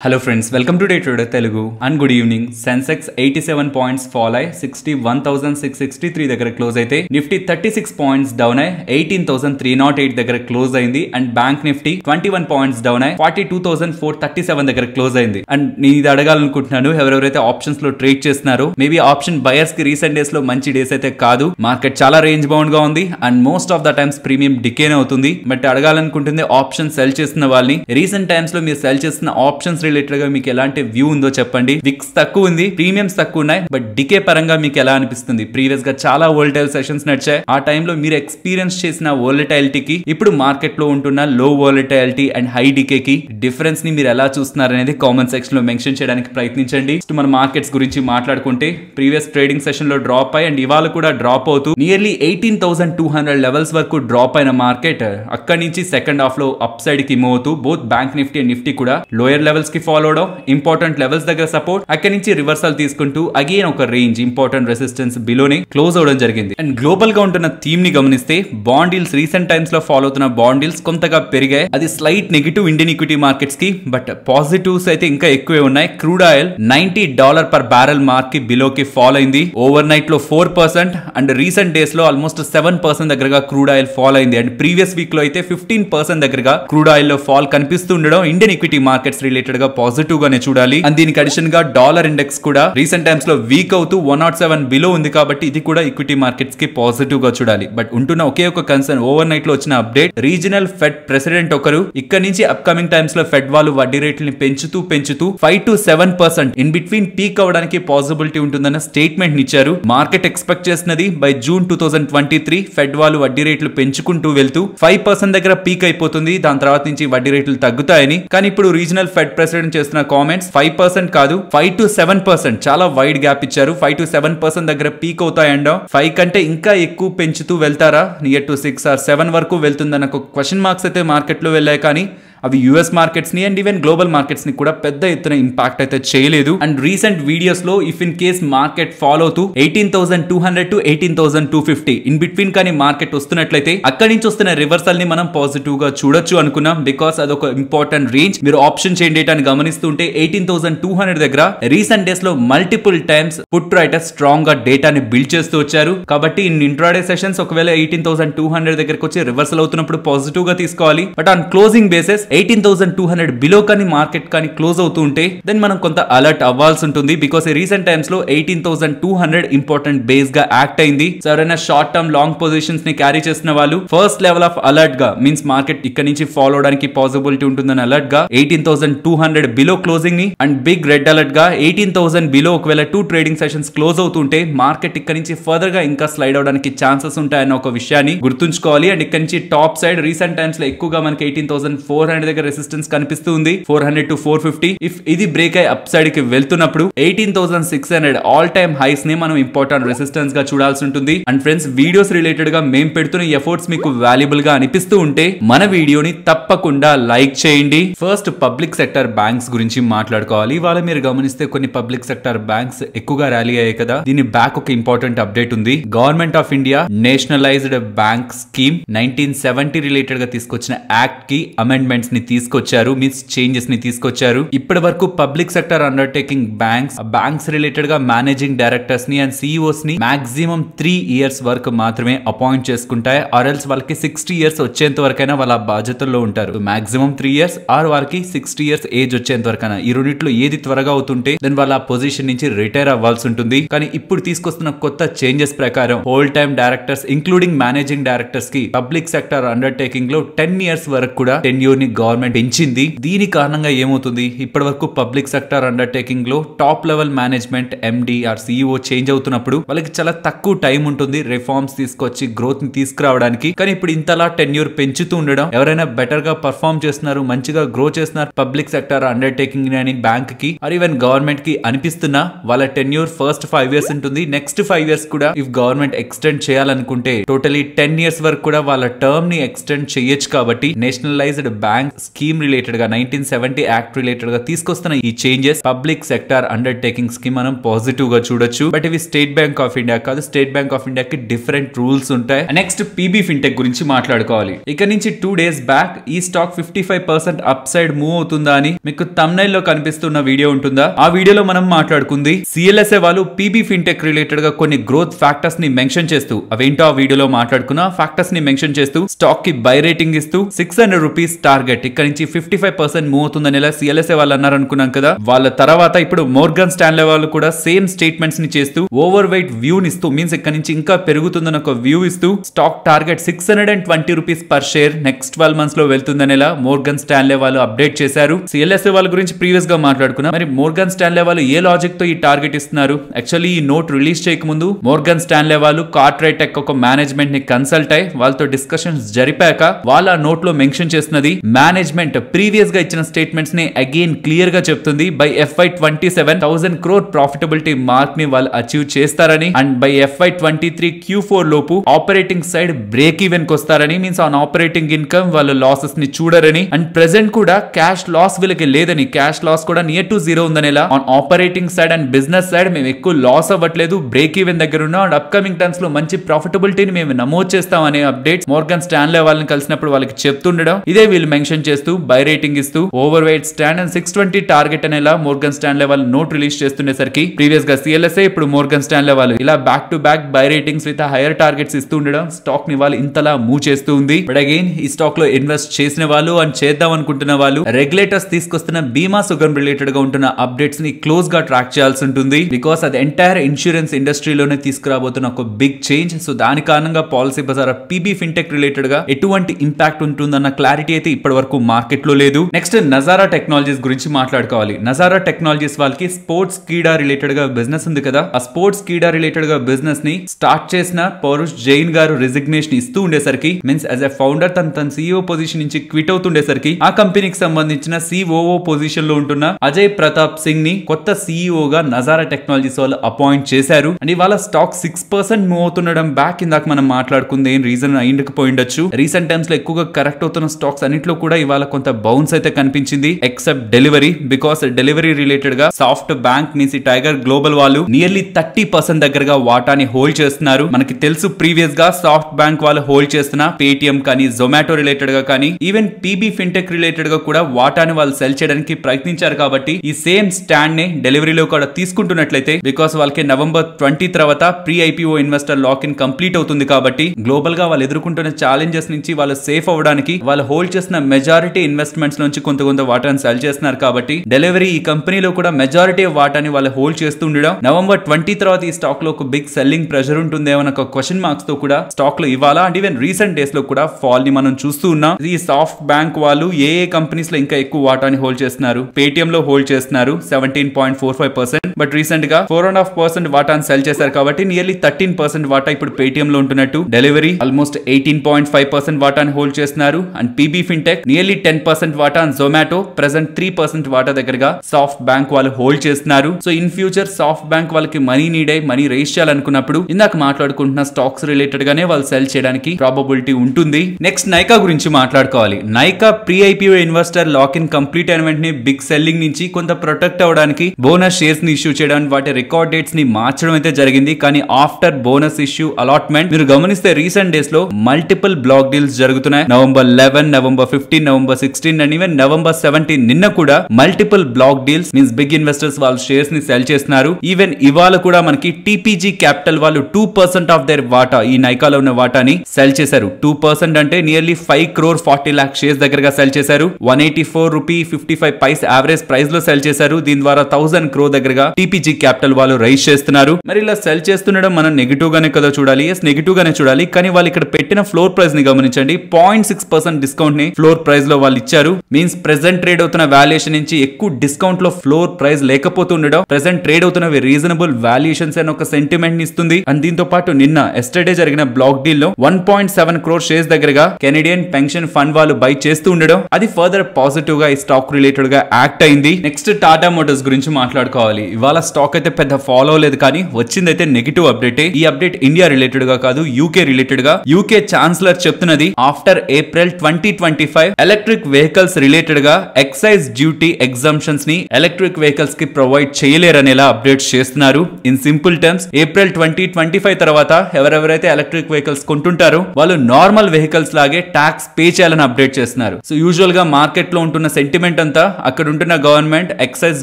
Hello friends welcome to day today Telugu and good evening Sensex eighty seven points fall అయి sixty one thousand six sixty three దగ్గర close అయితే Nifty thirty six points down అయి eighteen thousand three nought eight దగ్గర close అయింది and bank Nifty twenty one points down అయి forty two thousand four thirty seven దగ్గర close అయింది. And నేను ఇది అడగాలనుకుంటున్నాను ఎవరెవరైతే ఆప్షన్స్లో ట్రేడ్ చేస్తున్నారో మేబీ ఆప్షన్ బయర్స్కి రీసెంట్ డేస్లో మంచి డేస్ అయితే కాదు మార్కెట్ చాలా రేంజ్ బౌండ్గా ఉంది and most of the times premium Deccan అవుతుంది. బట్ అడగాలనుకుంటుంది ఆప్షన్ సెల్ చేస్తున్న వాళ్ళని రీసెంట్ టైమ్స్లో మీరు సెల్ చేస్తున్న ఆప్షన్స్ రిలేటెడ్గా మీకు ఎలాంటి వ్యూ ఉందో చెప్పండి. విక్స్ తక్కువ ఉంది ప్రీమియమ్స్ తక్కువ ఉన్నాయి బట్ డికే పరంగా మీకు ఎలా అనిపిస్తుంది? ప్రీవియస్గా చాలా వోల్టైల్ సెషన్స్ నడిచాయి. ఆ టైంలో మీరు ఎక్స్పీరియన్స్ చేసిన వోలటైలిటీకి ఇప్పుడు మార్కెట్లో ఉంటున్న లో వోలటైలిటీ అండ్ హై డికే కి డిఫరెన్స్ని మీరు ఎలా చూస్తున్నారు అనేది కామెంట్ సెక్షన్లో మెన్షన్ చేయడానికి ప్రయత్నించండి. మన మార్కెట్స్ గురించి మాట్లాడుకుంటే ప్రీవియస్ ట్రేడింగ్ సెషన్లో డ్రాప్ అయ్యి అండ్ ఇవాళ కూడా డ్రాప్ అవుతూ nearly eighteen thousand two hundred levels వరకు డ్రాప్ అయిన మార్కెట్ అక్కడి నుంచి సెకండ్ హాఫ్లో అప్ సైడ్కి మూవ్ అవుతూ both bank Nifty and Nifty కూడా లోయర్ లెవెల్స్కి ఫాలో అవడం ఇంపార్టెంట్ లెవెల్స్ దగ్గర సపోర్ట్ అక్కడి నుంచి రివర్సల్ తీసుకుంటూ అగైన్ ఒక రేంజ్ ఇంపార్టెంట్ రెసిస్టెన్స్ బిలోనే క్లోజ్ అవడం జరిగింది. అండ్ గ్లోబల్గా ఉంటున్న థీమ్ని గమనిస్తే బాండ్ డీల్స్ రీసెంట్ టైమ్స్లో ఫాలో అవుతున్న బాండ్ డీల్స్ కొంతగా పెరిగాయి. అది స్లైట్ నెగిటివ్ ఇండియన్ ఈక్విటీ మార్కెట్స్కి బట్ పాజిటివ్స్ అయితే ఇంకా ఎక్కువే ఉన్నాయి. Crude oil ninety dollar per barrel మార్క్కి below కి ఫాల్ అయింది. ఓవర్ నైట్లో ఫోర్ పర్సెంట్ అండ్ రీసెంట్ డేస్లో ఆల్మోస్ట్ సెవెన్ పర్సెంట్ దగ్గరగా క్రూడ్ ఆయిల్ ఫాల్ అయింది. అండ్ ప్రీవియస్ వీక్లో అయితే ఫిఫ్టీన్ పర్సెంట్ దగ్గరగా క్రూడ్ ఆయిల్లో ఫాల్ కనిపిస్తుండడం ఇండియన్ ఈక్విటీ మార్కెట్స్ రిలేటెడ్గా పాజిటివ్ గానే చూడాలి. అండ్ దీనికి అడిషన్గా డాలర్ ఇండెక్స్ కూడా రీసెంట్ టైమ్స్లో వీక్ అవుతూ వన్ నాట్ సెవెన్ బిలో ఉంది కాబట్టి ఇది కూడా ఈక్విటీ మార్కెట్స్కి పాజిటివ్గా చూడాలి. బట్ ఉంటున్న ఒకే ఒక కన్సర్న్ ఓవర్ నైట్లో వచ్చిన అప్డేట్ రీజనల్ ఫెడ్ ప్రెసిడెంట్ ఒకరు ఇక్కడ నుంచి అప్కమింగ్ టైమ్స్లో ఫెడ్ వాళ్ళు వడ్డీ రేట్లని పెంచుతూ పెంచుతూ five to seven percent in between peak అవడానికి పాసిబిలిటీ ఉంటుందన్న స్టేట్మెంట్ ఇచ్చారు మార్కెట్ ఎక్స్పెక్ట్ చేసినది by June two thousand twenty three Fed వాళ్ళు వడ్డీ రేట్లు పెంచుకుంటూ వెళ్తూ ఫైవ్ పర్సెంట్ దగ్గర పీక్ అయిపోతుంది. దాని తర్వాత నుంచి వడ్డీ రేట్లు తగ్గుతాయని. కానీ ఇప్పుడు రీజనల్ ఫెడ్ ప్రెసిడెంట్ చేస్తున్న కామెంట్స్ ఫైవ్ పర్సెంట్ కాదు ఫైవ్ టు సెవెన్ పర్సెంట్ చాలా వైడ్ గ్యాప్ ఇచ్చారు. ఫైవ్ టు సెవెన్ పర్సెంట్ దగ్గర పీక్ అవుతాయండో ఫైవ్ కంటే ఇంకా ఎక్కువ పెంచుతూ వెళ్తారా? Near to six or seven వరకు వెళ్తుందన్న ఒక క్వశ్చన్ మార్క్స్ అయితే మార్కెట్లో వెళ్ళాయి కానీ అవి యుఎస్ మార్కెట్స్ని అండ్ ఈవెన్ గ్లోబల్ మార్కెట్స్ని కూడా పెద్ద ఎత్తున ఇంపాక్ట్ అయితే చేయలేదు. అండ్ రీసెంట్ వీడియోస్లో if in case market fall అవుతూ eighteen thousand two hundred to eighteen thousand two fifty in between కానీ మార్కెట్ వస్తున్నట్లయితే అక్కడి నుంచి వస్తున్న రివర్సల్ని మనం పాజిటివ్గా చూడొచ్చు అనుకున్నాం బికాస్ అదొక ఇంపార్టెంట్ రేంజ్. మీరు ఆప్షన్ చేయండి డేటాని గమనిస్తుంటే ఎయిటీన్ థౌసండ్ టూ హండ్రెడ్ దగ్గర రీసెంట్ డేస్లో మల్టిపుల్ టైమ్స్ పుట్ రైటర్ స్ట్రాంగ్గా డేటాని బిల్డ్ చేస్తూ వచ్చారు. కాబట్టి ఇన్ ఇంట్రాడే సెషన్స్ ఒకవేళ ఎయిటీన్ థౌసండ్ టూ హండ్రెడ్ దగ్గరకు వచ్చి రివర్సల్ అవుతున్నప్పుడు పాజిటివ్గా తీసుకోవాలి. But on closing basis eighteen thousand two hundred below కానీ మార్కెట్ కానీ క్లోజ్ అవుతూ ఉంటే దెన్ మనం కొంత అలర్ట్ అవ్వాల్సి ఉంటుంది బికాస్ రీసెంట్ టైమ్స్లో eighteen thousand two hundred important బేస్గా act అయింది. సో ఎవరైనా షార్ట్ టర్మ్ లాంగ్ పొజిషన్స్ని క్యారీ చేసిన వాళ్ళు ఫస్ట్ లెవెల్ ఆఫ్ అలర్ట్గా మీన్స్ మార్కెట్ ఇక్కడ నుంచి ఫాలో అవడానికి పాసిబిలిటీ ఉంటుందని అలర్ట్గా eighteen thousand two hundred below క్లోజింగ్ని and big red అలర్ట్గా ఎయిటీన్ థౌసండ్ బిలో ఒకవేళ టూ ట్రేడింగ్ సెషన్స్ క్లోజ్ అవుతుంటే మార్కెట్ ఇక్కడ నుంచి ఫర్దర్గా ఇంకా స్లైడ్ అవడానికి ఛాన్సెస్ ఉంటాయన్న ఒక విషయాన్ని గుర్తుంచుకోవాలి. అండ్ ఇక్కడ నుంచి టాప్ సైడ్ రీసెంట్ టైమ్స్లో ఎక్కువగా మనకి ఎయిటీన్ థౌసండ్ ఫోర్ హండ్రెడ్ దగ్గర రెసిస్టెన్స్ కనిపిస్తూ ఉంది. Four hundred to four fifty. If ఇది బ్రేక్ అయ్యి అప్ సైడ్కి వెళ్తున్నప్పుడు eighteen thousand six hundred all time హైస్ని మనం ఇంపార్టెంట్ రెసిస్టెన్స్గా చూడాల్సి ఉంటుంది. అండ్ ఫ్రెండ్స్ వీడియోస్ రిలేటెడ్గా మేము పెడుతున్న ఎఫర్ట్స్ మీకు వాల్యుబుల్గా అనిపిస్తూ ఉంటే మన వీడియోని తప్పకుండా లైక్ చేయండి. ఫస్ట్ పబ్లిక్ సెక్టర్ బ్యాంక్స్ గురించి మాట్లాడుకోవాలి. ఇవాళ మీరు గమనిస్తే కొన్ని పబ్లిక్ సెక్టర్ బ్యాంక్స్ ఎక్కువగా ర్యాలీ అయ్యాయి కదా. దీని బ్యాక్ ఒక ఇంపార్టెంట్ అప్డేట్ ఉంది. Government of India nationalised bank scheme nineteen seventy రిలేటెడ్గా తీసుకొచ్చిన యాక్ట్కి అమెండ్మెంట్స్ ని తీసుకొచ్చారు మీన్స్ చేంజెస్ని తీసుకొచ్చారు. ఇప్పటి వరకు public sector undertaking banks banks రిలేటెడ్గా మేనేజింగ్ డైరెక్టర్స్ని అండ్ సిఇఓస్ని మాక్సిమం త్రీ ఇయర్స్ వరకు మాత్రమే అపాయింట్ చేసుకుంటాయి. ఆర్ ఎల్స్ వాళ్ళకి సిక్స్టీ ఇయర్స్ వచ్చేంత వరకైనా వాళ్ళ బాధ్యతల్లో ఉంటారు. మాక్సిమం త్రీ ఇయర్స్ ఆర్ వారికి సిక్స్టీ ఇయర్స్ ఏజ్ వచ్చేంత వరకైనా. ఈ రెండిట్లో ఏది త్వరగా అవుతుంటే దెన్ వాళ్ళ పొజిషన్ నుంచి రిటైర్ అవ్వాల్సి ఉంటుంది. కానీ ఇప్పుడు తీసుకొస్తున్న కొత్త చేంజెస్ ప్రకారం whole time directors including managing డైరెక్టర్స్కి public sector అండర్టేకింగ్లో టెన్ ఇయర్స్ వరకు కూడా టెన్యూర్ని గవర్నమెంట్ పెంచింది దీని కారణంగా ఏమవుతుంది? ఇప్పటి వరకు public sector అండర్టేకింగ్లో top level management MD or CEO change అవుతున్నప్పుడు వాళ్ళకి చాలా తక్కువ టైం ఉంటుంది రిఫార్మ్స్ తీసుకొచ్చి గ్రోత్ని తీసుకురావడానికి. కానీ ఇప్పుడు ఇంతలా టెన్యూర్ పెంచుతూ ఉండడం ఎవరైనా బెటర్గా పర్ఫార్మ్ చేస్తున్నారు మంచిగా గ్రో చేస్తున్నారు పబ్లిక్ సెక్టర్ అండర్టేకింగ్ అని బ్యాంక్కి ఆర్ ఈవెన్ గవర్నమెంట్కి అనిపిస్తున్నా వాళ్ళ టెన్యూర్ ఫస్ట్ ఫైవ్ ఇయర్స్ ఉంటుంది. నెక్స్ట్ ఫైవ్ ఇయర్స్ కూడా ఇఫ్ గవర్నమెంట్ ఎక్స్టెండ్ చేయాలనుకుంటే టోటలీ టెన్ ఇయర్స్ వరకు కూడా వాళ్ళ టర్మ్ని ఎక్స్టెండ్ చేయొచ్చు కాబట్టి నేషనలైజ్డ్ బ్యాంక్ బ్యాంక్ స్కీమ్ రిలేటెడ్గా నైన్టీన్ సెవెంటీ యాక్ట్ రిలేటెడ్గా తీసుకొస్తున్న ఈ చేంజెస్ పబ్లిక్ సెక్టార్ అండర్టేకింగ్స్కి మనం పాజిటివ్గా చూడొచ్చు. బట్ ఇవి స్టేట్ బ్యాంక్ ఆఫ్ ఇండియా కాదు. స్టేట్ బ్యాంక్ ఆఫ్ ఇండియాకి డిఫరెంట్ రూల్స్ ఉంటాయి. నెక్స్ట్ పీబీ ఫిన్టెక్ గురించి మాట్లాడుకోవాలి. ఇక నుంచి టూ డేస్ బ్యాక్ ఈ stock fifty five percent upside move అవుతుందా అని మీకు తమ్నైల్లో కనిపిస్తున్న వీడియో ఉంటుందా? ఆ వీడియోలో మనం మాట్లాడుకుంది సిఎల్ఎస్ఏ వాళ్ళు పీబీ ఫిన్టెక్ రిలేటెడ్గా కొన్ని గ్రోత్ ఫ్యాక్టర్స్ని మెన్షన్ చేస్తూ అవేంటో ఆ వీడియోలో మాట్లాడుకున్న ఫ్యాక్టర్స్ని మెన్షన్ చేస్తూ స్టాక్కి బై రేటింగ్ ఇస్తూ సిక్స్ హండ్రెడ్ రూపీస్ టార్గెట్ ఇక్కడ నుంచి ఫిఫ్టీ ఫైవ్ పర్సెంట్ మూవ్ అవుతుందని ఇలా సిఎల్ఎస్ఏ వాళ్ళు అన్నారు అనుకున్నాం కదా. వాళ్ళ తర్వాత ఇప్పుడు మోర్గన్ స్టాన్లే వాళ్ళు కూడా సేమ్ స్టేట్మెంట్స్ని చేస్తూ ఓవర్ వెయిట్ వ్యూ ఇస్తూ మీన్స్ ఇక్కడ నుంచి ఇంకా పెరుగుతుందని ఒక వ్యూ ఇస్తూ stock target six hundred and twenty rupees per share next twelve మంత్స్లో వెళ్తుందనేలా మోర్గన్ స్టాన్లే వాళ్ళు అప్డేట్ చేశారు. సిఎల్ఎస్ఏ వాళ్ళ గురించి ప్రీవియస్గా మాట్లాడుకున్నా. మరి మోర్గన్ స్టాన్లే వాళ్ళు ఏ లాజిక్తో ఈ టార్గెట్ ఇస్తున్నారు? యాక్చువల్లీ ఈ నోట్ రిలీజ్ చేయకముందు మోర్గన్ స్టాన్లే వాళ్ళు కార్ట్రైట్ టెక్ ఒక మేనేజ్మెంట్ని కన్సల్ట్ అయి వాళ్ళతో డిస్కషన్స్ జరిపాక వాళ్ళ నోట్లో మెన్షన్ చేస్తున్నది మేనేజ్మెంట్ ప్రీవియస్గా ఇచ్చిన స్టేట్మెంట్స్ని అగైన్ క్లియర్గా చెప్తుంది. By FY twenty seven thousand crore profitability మార్క్ని వాళ్ళు అచీవ్ చేస్తారని and by FY twenty three Q four లోపు ఆపరేటింగ్ సైడ్ బ్రేక్ ఈవెన్కి వస్తారని మీన్స్ ఆన్ ఆపరేటింగ్ ఇన్కమ్ వాళ్ళ లాసెస్ని చూడరని అండ్ ప్రెసెంట్ కూడా క్యాష్ లాస్ వీళ్ళకి లేదని. క్యాష్ లాస్ కూడా near to zero ఉందనేలా on operating side and business side మేము ఎక్కువ లాస్ అవ్వట్లేదు. బ్రేక్ ఈవెన్ దగ్గర ఉన్నాం అండ్ అప్కమింగ్ టైమ్స్లో మంచి ప్రాఫిటబిలిటీని మేము నమోదు చేస్తాం అనే అప్డేట్స్ మోర్గన్ స్టాన్లే వాళ్ళని కలిసినప్పుడు వాళ్ళకి చెప్తుండడం. ఇదే వీళ్ళు మెన్షన్ చేస్తూ బై రేటింగ్ ఇస్తూ overweight stand and six twenty target అనేలా Morgan stand level note release చేస్తుండేసరికి ప్రీవియస్గా సిఎల్ఎస్ఏ ఇప్పుడు మోర్గన్ స్టాండ్ లెవెల్ ఇలా back to back buy ratings with higher targets ఇస్తూ ఉండడం స్టాక్ని వాళ్ళు ఇంతలా మూవ్ చేస్తూ ఉంది. బట్ అగైన్ ఈ స్టాక్లో ఇన్వెస్ట్ చేసిన వాళ్ళు అండ్ చేద్దాం అనుకుంటున్న వాళ్ళు రెగ్యులేటర్స్ తీసుకొస్తున్న బీమా సుగం రిలేటెడ్గా ఉంటున్న అప్డేట్స్ని క్లోజ్గా ట్రాక్ చేయాల్సి ఉంటుంది. బికాస్ అది ఎంటైర్ ఇన్సూరెన్స్ ఇండస్ట్రీలోనే తీసుకురాబోతున్న ఒక బిగ్ చేంజ్ సో దాని కారణంగా పాలసీ బజార్ పీబీ ఫిన్టెక్ రిలేటెడ్గా ఎటువంటి ఇంపాక్ట్ ఉంటుందన్న క్లారిటీ అయితే ఇప్పటి వరకు మార్కెట్లో లేదు. నెక్స్ట్ నజారా టెక్నాలజీస్ గురించి మాట్లాడుకోవాలి. నజారా టెక్నాలజీస్ వాళ్ళకి స్పోర్ట్స్ క్రీడా రిలేటెడ్గా బిజినెస్ ఉంది కదా. ఆ స్పోర్ట్స్ క్రీడా రిలేటెడ్గా బిజినెస్ని స్టార్ట్ చేసిన పౌరుష్ జైన్ గారు రిజిగ్నేషన్ ఇస్తూ ఉండేసరికి మీన్స్ యాజ్ ఎ ఫౌండర్ తన తన సీఈఓ పొజిషన్ నుంచి క్విట్ అవుతుండేసరికి ఆ కంపెనీకి సంబంధించిన సిఓఓ పొజిషన్లో ఉంటున్న అజయ్ ప్రతాప్ సింగ్ని కొత్త సీఈఓ గా నజారా టెక్నాలజీస్ వాళ్ళు అపాయింట్ చేశారు. అండ్ ఇవాళ స్టాక్ సిక్స్ పర్సెంట్ మూవ్ అవుతుండడం బ్యాక్ ఇందాక మనం మాట్లాడుకుంది ఏం రీజన్ అయిండకపోయిండొచ్చు రీసెంట్ టైమ్స్లో ఎక్కువగా కరెక్ట్ అవుతున్న స్టాక్స్ అన్నిట్లో కూడా ఇవాళ కొంత బౌన్స్ అయితే కనిపించింది ఎక్సెప్ట్ డెలివరీ బికాస్ డెలివరీ రిలేటెడ్గా SoftBank means Tiger Global వాళ్ళు నియర్లీ థర్టీ పర్సెంట్ దగ్గరగా వాటాని హోల్డ్ చేస్తున్నారు. మనకి తెలుసు ప్రీవియస్గా సాఫ్ట్ బ్యాంక్ వాళ్ళు హోల్డ్ చేస్తున్న పేటిఎం కానీ జొమాటో రిలేటెడ్గా కానీ ఈవెన్ పీబీ ఫిన్టెక్ రిలేటెడ్గా కూడా వాటాని వాళ్ళు సెల్ చేయడానికి ప్రయత్నించారు కాబట్టి ఈ సేమ్ స్టాండ్ని డెలివరీలో కూడా తీసుకుంటున్నట్లయితే బికాస్ వాళ్ళకి నవంబర్ ట్వంటీ తర్వాత pre IPO investor lock in complete అవుతుంది కాబట్టి గ్లోబల్గా వాళ్ళు ఎదుర్కొంటున్న ఛాలెంజెస్ నుంచి వాళ్ళు సేఫ్ అవ్వడానికి వాళ్ళు హోల్డ్ చేసిన మెజారిటీ ఇన్వెస్ట్మెంట్స్ నుంచి కొంత కొంత వాటాను సెల్ చేస్తున్నారు కాబట్టి డెలివరీ ఈ కంపెనీలో కూడా మెజారిటీ వాటాని వాళ్ళు హోల్డ్ చేస్తూ ఉండడం. నవంబర్ ట్వంటీ తర్వాత ఈ స్టాక్లో ఒక బిగ్ సెల్లింగ్ ప్రెషర్ ఉంటుందేమో ఒక క్వశ్చన్ మార్క్స్తో కూడా స్టాక్లో ఇవాళ అండ్ ఈవెన్ రీసెంట్ డేస్లో కూడా ఫాల్ని మనం చూస్తూ ఉన్నాం. ఈ సాఫ్ట్ బ్యాంక్ వాళ్ళు ఏ ఏ కంపెనీస్లో ఇంకా ఎక్కువ వాటాని హోల్డ్ చేస్తున్నారు? పేటిఎం లో హోల్డ్ చేస్తున్నారు seventeen point four five percent but రీసెంట్గా ఫోర్ అండ్ హాఫ్ పర్సెంట్ వాటాను సెల్ చేశారు కాబట్టి నియర్లీ థర్టీన్ పర్సెంట్ వాటా ఇప్పుడు పేటిఎం లో ఉంటున్నట్టు. Delhivery almost eighteen point five percent వాటాని హోల్డ్ చేస్తున్నారు. And PB Fintech nearly ten percent వాటా and Zomato present three percent వాటా దగ్గరగా సాఫ్ట్ బ్యాంక్ వాళ్ళు హోల్డ్ చేస్తున్నారు. So in future SoftBank వాళ్ళకి మనీ నీడ్ అయి మనీ రేస్ చేయాలనుకున్నప్పుడు ఇందాక మాట్లాడుకుంటున్న స్టాక్స్ రిలేటెడ్ గానే వాళ్ళు సెల్ చేయడానికి ప్రాబబిలిటీ ఉంటుంది. నెక్స్ట్ నైకా గురించి మాట్లాడుకోవాలి. Nykaa pre IPO investor lock in complete అయిన వెంటనే బిగ్ సెల్లింగ్ నుంచి కొంత ప్రొటెక్ట్ అవడానికి బోనస్ షేర్స్ని ఇష్యూ చేయడానికి వాటి రికార్డ్ డేట్స్ని మార్చడం అయితే జరిగింది. కానీ ఆఫ్టర్ బోనస్ ఇష్యూ అలాట్మెంట్ మీరు గమనిస్తే రీసెంట్ డేస్లో మల్టిపుల్ బ్లాక్ డీల్స్ జరుగుతున్నాయి. November eleven November fifteen November sixteen and even November seventeen నిన్న కూడా multiple block deals means big investors వాళ్ళు షేర్స్ని సెల్ చేస్తున్నారు. ఈవెన్ ఇవాళ కూడా మనకి టీపీజీ క్యాపిటల్ వాళ్ళు టూ పర్సెంట్ ఆఫ్ దేర్ వాటా ఈ నైకాలో ఉన్న వాటాని సెల్ చేశారు. టూ పర్సెంట్ అంటే nearly five crore forty lakh shares దగ్గరగా సెల్ చేశారు. One eighty four rupee fifty five paise average ప్రైస్లో సెల్ చేశారు. దీని ద్వారా థౌసండ్ క్రో దగ్గరగా టీపీజీ క్యాపిటల్ వాళ్ళు రైజ్ చేస్తున్నారు. మరి ఇలా సెల్ చేస్తుండడం మనం నెగిటివ్ గానే కదా చూడాలి. ఎస్ నెగిటివ్ గానే చూడాలి. కానీ వాళ్ళు ఇక్కడ పెట్టిన ఫ్లోర్ ప్రైస్ని గమనించండి. పాయింట్ సిక్స్ పర్సెంట్ డిస్కౌంట్ని ఫ్లోర్ ప్రైస్లో వాళ్ళు ఇచ్చారు. మీన్స్ ప్రెసెంట్ ట్రేడ్ అవుతున్న వాల్యుయేషన్ నుంచి ఎక్కువ డిస్కౌంట్లో ఫ్లోర్ ప్రైస్ లేకపోతుండడం ప్రెసెంట్ ట్రేడ్ అవుతున్నవి రీజనబుల్ వాల్యుయేషన్స్ అని ఒక సెంటిమెంట్ ఇస్తుంది. అండ్ దీంతో పాటు నిన్న ఎస్టర్డే జరిగిన block డీల్లో one point seven crore shares దగ్గరగా కెనడియన్ పెన్షన్ ఫండ్ వాళ్ళు బై చేస్తూ ఉండడం అది ఫర్దర్ పాజిటివ్గా ఈ స్టాక్ రిలేటెడ్గా యాక్ట్ అయింది. నెక్స్ట్ టాటా మోటార్స్ గురించి మాట్లాడుకోవాలి. ఇవాళ స్టాక్ అయితే పెద్ద ఫాలో లేదు కానీ వచ్చింది అయితే నెగిటివ్ అప్డేట్ ఈ అప్డేట్ ఇండియా రిలేటెడ్గా కాదు యూకే రిలేటెడ్గా. యూకే ఛాన్సలర్ చెప్తున్నది after April twenty twenty five electric vehicles రిలేటెడ్గా ఎక్సైజ్ డ్యూటీ ఎగ్జామ్షన్స్ని ఎలక్ట్రిక్ వెహికల్స్కి ప్రొవైడ్ చేయలేరనేలా అప్డేట్స్ చేస్తున్నారు. In simple terms April twenty twenty five తర్వాత ఎవరెవరైతే ఎలక్ట్రిక్ వెహికల్స్ కొంటుంటారో వాళ్ళు నార్మల్ వెహికల్స్ లాగే ట్యాక్స్ పే చేయాలని అప్డేట్ చేస్తున్నారు. సో యూజువల్గా మార్కెట్లో ఉంటున్న సెంటిమెంట్ అంతా అక్కడ ఉంటున్న గవర్నమెంట్ ఎక్సైజ్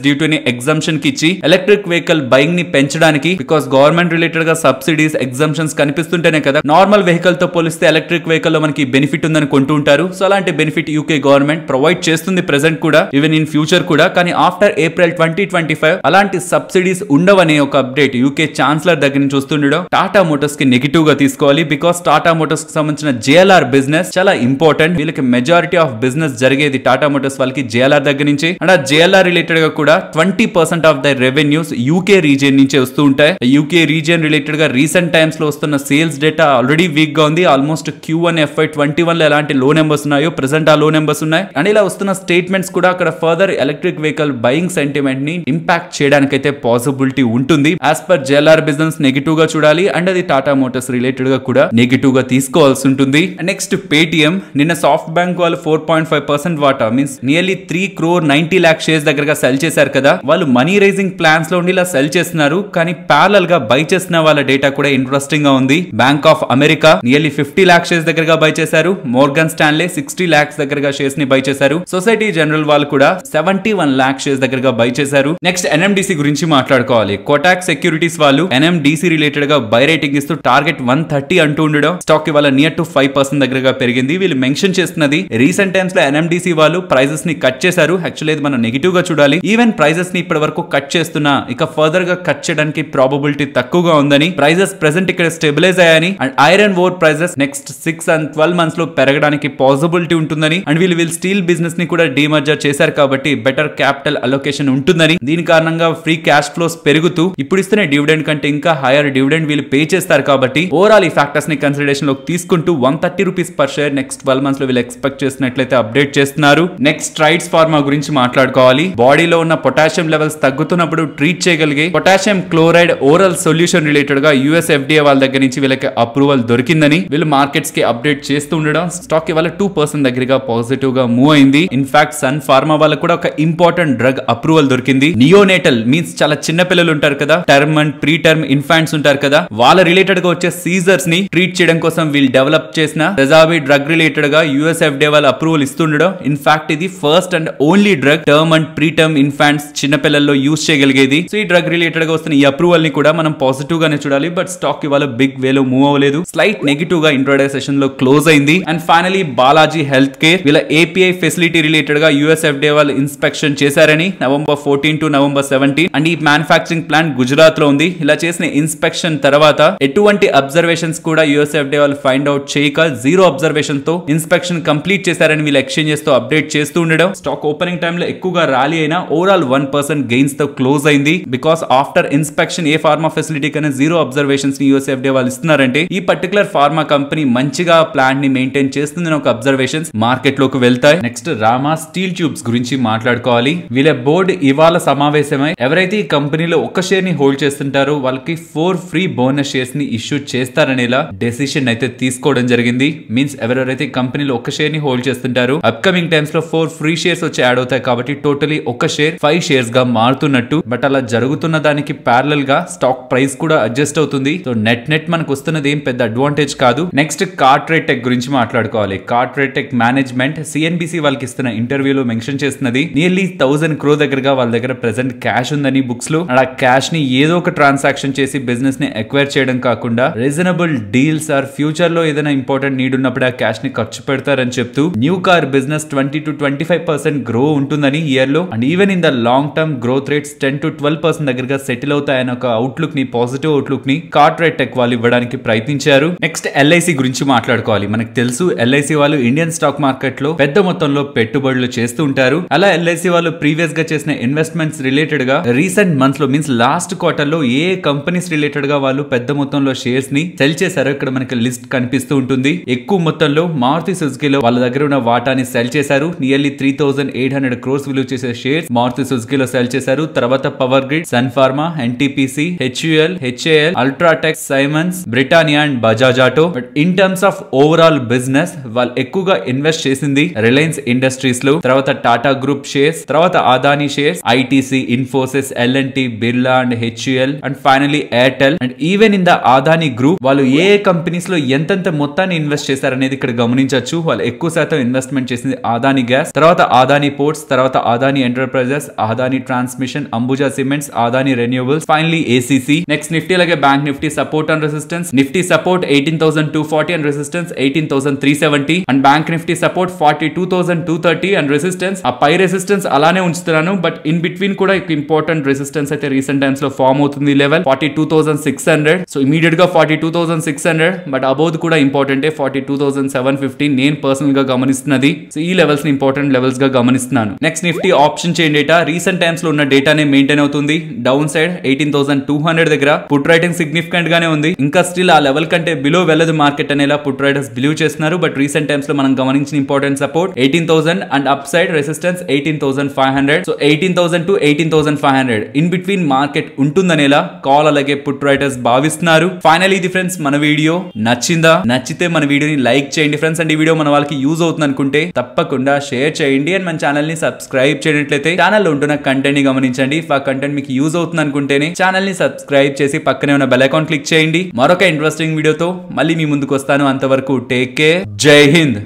డ్యూటీని ఎగ్జామ్షన్కి ఇచ్చి ఎలక్ట్రిక్ వెహికల్ బైక్ని పెంచడానికి బికాస్ గవర్నమెంట్ రిలేటెడ్గా సబ్సిడీస్ ఎగ్జామ్షన్స్ కనిపిస్తుంటేనే కదా నార్మల్ వెహికల్తో పోలిస్తే ఎలక్ట్రిక్ వెహికల్లో మనకి బెనిఫిట్ ఉందని కొంటూ ఉంటారు. సో అలాంటి బెనిఫిట్ యూకే గవర్నమెంట్ ప్రొవైడ్ చేస్తుంది ప్రెసెంట్ కూడా ఈవెన్ ఇన్ ఫ్యూచర్ కూడా. కానీ after April twenty twenty five అలాంటి సబ్సిడీస్ ఉండవనే ఒక అప్డేట్ యూకే ఛాన్సలర్ దగ్గర నుంచి వస్తుండడం టాటా మోటార్స్కి నెగిటివ్గా తీసుకోవాలి. బికాస్ టాటా మోటార్స్కి సంబంధించిన జేఎల్ఆర్ బిజినెస్ చాలా ఇంపార్టెంట్ వీళ్ళకి మెజారిటీ ఆఫ్ బిజినెస్ జరిగేది టాటా మోటార్స్ వాళ్ళకి జేఎల్ఆర్ దగ్గర నుంచి. అండ్ ఆ జేఎల్ఆర్ రిలేటెడ్గా కూడా twenty percent of the revenues UK region నుంచి వస్తూ ఉంటాయి. యూకే రీజియన్ రిలేటెడ్గా రీసెంట్ టైమ్స్లో వస్తున్న సేల్స్ డేటా ఆల్రెడీ వీక్గా ఉంది. Almost Q one FY twenty వన్లో ఎలాంటి లో నెంబర్స్ ఉన్నాయో ప్రెసెంట్ ఆ లో నెంబర్స్ ఉన్నాయి. అండ్ ఇలా వస్తున్న స్టేట్మెంట్స్ కూడా అక్కడ ఫర్దర్ ఎలక్ట్రిక్ వెహికల్ బయింగ్ సెంటిమెంట్ని ఇంపాక్ట్ చేయడానికైతే పాసిబిలిటీ ఉంటుంది. యాజ్ పర్ జెల్ఆర్ బిజినెస్ నెగిటివ్గా చూడాలి. అండ్ అది టాటా మోటార్స్ రిలేటెడ్గా కూడా నెగిటివ్గా తీసుకోవాల్సి ఉంటుంది. నెక్స్ట్ పేటిఎం నిన్న సాఫ్ట్ బ్యాంక్ వాళ్ళు ఫోర్ పాయింట్ ఫైవ్ పర్సెంట్ వాటా. Means nearly three crore ninety lakh shares దగ్గరగా సెల్ చేశారు కదా. వాళ్ళు మనీ రైజింగ్ ప్లాన్స్లో ఉండి ఇలా సెల్ చేస్తున్నారు. కానీ ప్యారల్గా బై చేసిన వాళ్ళ డేటా కూడా ఇంట్రెస్టింగ్గా ఉంది. Bank of America nearly fifty lakh shares దగ్గరగా బై చేశారు. మోర్గన్ స్టాన్లే సిక్స్టీ లాక్స్ దగ్గరగా షేర్స్ని బై చేశారు. సొసైటీ జనరల్ వాళ్ళు కూడా సెవెంటీ వన్ లాక్ షేర్స్ దగ్గరగా బై చేశారు. నెక్స్ట్ ఎన్ఎండిసి గురించి మాట్లాడుకోవాలి. కోటాక్ సెక్యూరిటీస్ వాళ్ళు ఎన్ఎండిసి రిలేటెడ్గా బై రేటింగ్ ఇస్తూ టార్గెట్ వన్ థర్టీ అంటూ ఉండడం స్టాక్ ఇవాళ నియర్ టు ఫైవ్ పర్సెంట్ దగ్గరగా పెరిగింది. వీళ్ళు మెన్షన్ చేస్తున్నది రీసెంట్ టైమ్స్లో ఎన్ఎండిసి వాళ్ళు ప్రైజెస్ని కట్ చేశారు. యాక్చువల్లీ ఇది మనం నెగిటివ్గా చూడాలి. ఈవెన్ ప్రైజెస్ని ఇప్పటి వరకు కట్ చేస్తున్నా ఇక ఫర్దర్గా కట్ చేయడానికి ప్రాబబిలిటీ తక్కువగా ఉందని ప్రైజెస్ ప్రెసెంట్ ఇక్కడ స్టెబిలైజ్ అయ్యాయని and iron ore prices next six and twelve మంత్స్లో పెరగడానికి పాసిబిలిటీ ఉంటుంది ఉంటుందని అండ్ వీళ్ళు వీళ్ళు స్టీల్ బిజినెస్ని కూడా డిమర్జర్ చేశారు కాబట్టి బెటర్ క్యాపిటల్ అలొకేషన్ ఉంటుందని. దీని కారణంగా ఫ్రీ క్యాష్ ఫ్లోస్ పెరుగుతూ ఇప్పుడు ఇస్తున్న డివిడెండ్ కంటే ఇంకా హైయర్ డివిడెండ్ వీళ్ళు పే చేస్తారు కాబట్టి ఓవరాల్ ఈ ఫ్యాక్టర్స్ని కన్సిడరేషన్లోకి తీసుకుంటూ one thirty rupees per share next twelve మంత్స్లో వీళ్ళు ఎక్స్పెక్ట్ చేసినట్లయితే అప్డేట్ చేస్తున్నారు. నెక్స్ట్ ట్రైడ్స్ ఫార్మా గురించి మాట్లాడుకోవాలి. బాడీలో ఉన్న పొటాషియం లెవెల్స్ తగ్గుతున్నప్పుడు ట్రీట్ చేయగలిగే పొటాషియం క్లోరైడ్ ఓరల్ సొల్యూషన్ రిలేటెడ్గా యుఎస్ ఎఫ్డిఏ వాళ్ళ దగ్గర నుంచి వీళ్ళకి అప్రూవల్ దొరికిందని వీళ్ళు మార్కెట్స్కి అప్డేట్ చేస్తూ ఉండడం స్టాక్ ఇవాళ టూ పర్సెంట్ దగ్గరగా పాజిటివ్గా మూవ్ అయింది. ఇన్ఫాక్ట్ సన్ ఫార్మా వాళ్ళకి కూడా ఒక ఇంపార్టెంట్ డ్రగ్ అప్రూవల్ దొరికింది. నియోనేటల్ మీన్స్ చాలా చిన్న పిల్లలు ఉంటారు కదా. Term and pre term infants ఉంటారు కదా. వాళ్ళ రిలేటెడ్గా వచ్చే సీజర్స్ని ట్రీట్ చేయడం కోసం వీళ్ళు డెవలప్ చేసిన రెజాబీ డ్రగ్ రిలేటెడ్గా యుఎస్ ఎఫ్డే వాళ్ళ అప్రూవల్ ఇస్తుండడం. ఇన్ఫాక్ట్ ఇది first and only drug term and preterm infants చిన్న పిల్లల్లో యూస్ చేయగలిగేది. సో ఈ డ్రగ్ రిలేటెడ్గా వస్తున్న ఈ అప్రూవల్ని కూడా మనం పాజిటివ్ గానే చూడాలి. బట్ స్టాక్ ఇవాళ బిగ్ వేలో మూవ్ అవ్వలేదు. స్లైట్ నెగిటివ్గా ఇంట్రోడే సెషన్లో క్లోజ్ అయింది. And finally Balaji health care వీళ్ళ ఏపీఐ ఫెసిలిటీ రిలేటెడ్గా యుఎస్ఎఫ్డే వాళ్ళు ఇన్స్పెక్షన్ చేశారని November fourteen to November seventeen and ఈ మ్యానుఫాక్చరింగ్ ప్లాంట్ గుజరాత్లో ఉంది. ఇలా చేసిన ఇన్స్పెక్షన్ తర్వాత ఎటువంటి అబ్జర్వేషన్స్ కూడా యుఎస్ఎఫ్డే వాళ్ళు ఫైండ్ అవుట్ చేయక జీరో అబ్జర్వేషన్తో ఇన్స్పెక్షన్ కంప్లీట్ చేశారని వీళ్ళు ఎక్స్చేంజెస్తో అప్డేట్ చేస్తూ ఉండడం. స్టాక్ ఓపెనింగ్ టైమ్లో ఎక్కువగా ర్యాలీ అయినా ఓవరాల్ వన్ పర్సెంట్ గెయిన్స్తో క్లోజ్ అయింది. Because after inspection a pharma facility కన్నా జీరో అబ్జర్వేషన్స్ని యుఎస్ఎఫ్డే వాళ్ళు ఇస్తున్నారంటే ఈ పర్టికులర్ ఫార్మా కంపెనీ మంచిగా ప్లాంట్ని మెయింటైన్ చేస్తుందని ఒక అబ్జర్వేషన్స్ మా లోకి వెళ్తాయి. నెక్స్ట్ రామా స్టీల్ ట్యూబ్స్ గురించి మాట్లాడుకోవాలి. వీళ్ళ బోర్డు ఇవాళ సమావేశమై ఎవరైతే ఈ కంపెనీలో ఒక షేర్ని హోల్డ్ చేస్తుంటారో వాళ్ళకి ఫోర్ ఫ్రీ బోనస్ షేర్స్ని ఇష్యూ చేస్తారనేలా డెసిషన్ అయితే తీసుకోవడం జరిగింది. మీన్స్ ఎవరెవరైతే కంపెనీలో ఒక షేర్ని హోల్డ్ చేస్తుంటారో అప్కమింగ్ టైమ్స్లో ఫోర్ ఫ్రీ షేర్స్ వచ్చి యాడ్ అవుతాయి కాబట్టి టోటలీ ఒక షేర్ ఫైవ్ షేర్స్గా మారుతున్నట్టు. బట్ అలా జరుగుతున్న దానికి ప్యారల్గా స్టాక్ ప్రైస్ కూడా అడ్జస్ట్ అవుతుంది. సో నెట్ నెట్ మనకు వస్తున్నది ఏం పెద్ద అడ్వాంటేజ్ కాదు. నెక్స్ట్ కార్ట్రేటెక్ టెక్ గురించి మాట్లాడుకోవాలి. కార్ట్రేటెక్ టెక్ మేనేజ్మెంట్ సిఎన్బిసి వాళ్ళకి ఇస్తున్న ఇంటర్వ్యూలో మెన్షన్ చేస్తున్నది. నియర్లీ థౌసండ్ క్రో దగ్గరగా వాళ్ళ దగ్గర ప్రెసెంట్ క్యాష్ ఉందని బుక్స్లో. అలా క్యాష్ని ఏదో ఒక ట్రాన్సాక్షన్ చేసి బిజినెస్ని ఎక్వైర్ చేయడం కాకుండా రీజనబుల్ డీల్స్ ఆర్ ఫ్యూచర్లో ఏదైనా ఇంపార్టెంట్ నీడ్ ఉన్నప్పుడు ఆ క్యాష్ని ఖర్చు పెడతారని చెప్తూ new car business twenty to twenty five percent grow ఉంటుందని ఇయర్లో. And even in the long term growth rates ten to twelve percent దగ్గరగా సెటిల్ అవుతాయని ఒక అవుట్లుక్ని పాజిటివ్ అవుట్లుక్ని కార్పొరేట్ టెక్ వాళ్ళు ఇవ్వడానికి ప్రయత్నించారు. నెక్స్ట్ ఎల్ఐసి గురించి మాట్లాడుకోవాలి. మనకు తెలుసు ఎల్ఐసి వాళ్ళు ఇండియన్ స్టాక్ మార్కెట్ లో పెద్ద మొత్తంలో పెట్టుబడులు చేస్తూ ఉంటారు. అలా ఎల్ఐసి వాళ్ళు ప్రీవియస్గా చేసిన ఇన్వెస్ట్మెంట్స్ రిలేటెడ్గా రీసెంట్ మంత్స్లో మీన్స్ లాస్ట్ క్వార్టర్లో ఏ కంపెనీస్ రిలేటెడ్గా వాళ్ళు పెద్ద మొత్తంలో షేర్స్ని సెల్ చేశారో ఇక్కడ మనకి లిస్ట్ కనిపిస్తూ ఉంటుంది. ఎక్కువ మొత్తంలో మారుతి సుజుకిలో వాళ్ళ దగ్గర ఉన్న వాటాని సెల్ చేశారు. Nearly three thousand eight hundred crores విలువ చేసే షేర్స్ మారుతి సుజుకిలో సెల్ చేశారు. తర్వాత Power Grid Sun Pharma NTPC HUL HAL UltraTech Siemens Britannia and Bajaj Auto but in terms of overall business వాళ్ళు ఎక్కువగా ఇన్వెస్ట్ ఇన్వెస్ట్ చేసింది రిలయన్స్ ఇండస్ట్రీస్లో తర్వాత టాటా గ్రూప్ షేర్స్ తర్వాత Adani shares ITC Infosys L and T Birla and HUL and finally Airtel. And even in the Adani group వాళ్ళు ఏ కంపెనీస్లో ఎంతెంత మొత్తాన్ని ఇన్వెస్ట్ చేశారనేది ఇక్కడ గమనించవచ్చు. వాళ్ళు ఎక్కువ శాతం ఇన్వెస్ట్మెంట్ చేసింది అదానీ గ్యాస్ తర్వాత అదానీ పోర్ట్స్ తర్వాత Adani Enterprises Adani Transmission Ambuja Cements Adani Renewables finally ACC. Next Nifty అలాగే Bank Nifty support and resistance. Nifty support eighteen thousand two forty and resistance eighteen thousand three seventy. And Bank Nifty support forty two thousand two thirty and resistance. ఆ పై resistance అలానే ఉంచుతున్నాను but in between కూడా important resistance అయితే recent టైమ్స్లో form అవుతుంది level. Forty two thousand six hundred. So ఇమీడియట్గా forty two thousand six hundred but above కూడా important forty two thousand seven fifty. నేను పర్సనల్గా గమనిస్తున్నది. సో ఈ లెవెల్స్ని ఇంపార్టెంట్ లెవెల్స్గా గమనిస్తున్నాను. Next Nifty option chain data recent టైమ్స్లో ఉన్న డేటానే మెయింటైన్ అవుతుంది. Downside eighteen thousand two hundred దగ్గర. పుట్ రైటింగ్ సిగ్నిఫికెంట్ గానే ఉంది. ఇంకా స్టిల్ ఆ లెవెల్ కంటే బిలో వెళ్ళదు మార్కెట్ అనేలా పుట్ రైడర్స్ బిలీవ్ చేస్తున్నారు. బట్ రీసెంట్ టైమ్స్లో మనం గమనించిన important support eighteen thousand and upside resistance eighteen thousand five hundred. So eighteen thousand to eighteen thousand five hundred. In between market ఉంటుందనేలా call అలాగే put writers భావిస్తున్నారు. Final ఇది friends మన video నచ్చిందా? నచ్చితే మన వీడియోని లైక్ చేయండి. ఫ్రెండ్స్ అండ్ ఈ వీడియో మన వాళ్ళకి యూజ్ అవుతుంది అనుకుంటే తప్పకుండా షేర్ చేయండి. అండ్ మన ఛానల్ని సబ్స్క్రైబ్ చేయనట్లయితే ఛానల్లో ఉంటున్న కంటెంట్ని గమనించండి. ఆ కంటెంట్ మీకు యూజ్ అవుతుంది అనుకుంటేనే ఛానల్ని సబ్స్క్రైబ్ చేసి పక్కనే ఉన్న బెల్ అకౌంట్ క్లిక్ చేయండి. మరొక ఇంట్రెస్టింగ్ వీడియోతో మళ్ళీ మీ ముందుకు వస్తాను. అంతవరకు టేక్ కేర్ జై హింద్.